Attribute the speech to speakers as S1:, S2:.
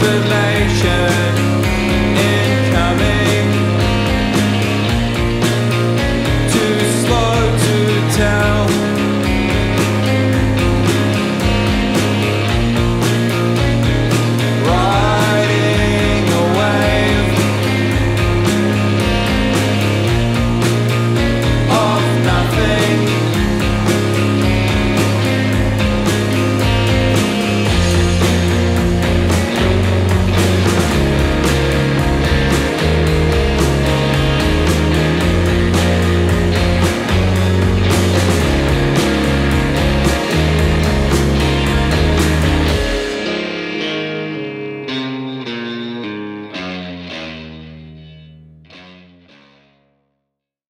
S1: whisper